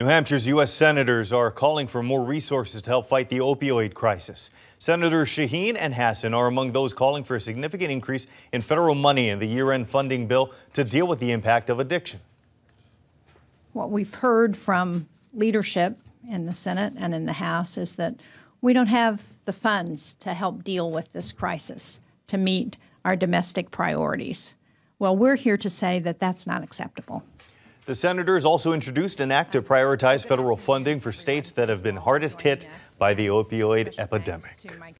New Hampshire's U.S. senators are calling for more resources to help fight the opioid crisis. Senators Shaheen and Hassan are among those calling for a significant increase in federal money in the year end funding bill to deal with the impact of addiction. What we've heard from leadership in the Senate and in the House is that we don't have the funds to help deal with this crisis to meet our domestic priorities. Well, we're here to say that that's not acceptable. The senators also introduced an act to prioritize federal funding for states that have been hardest hit by the opioid epidemic.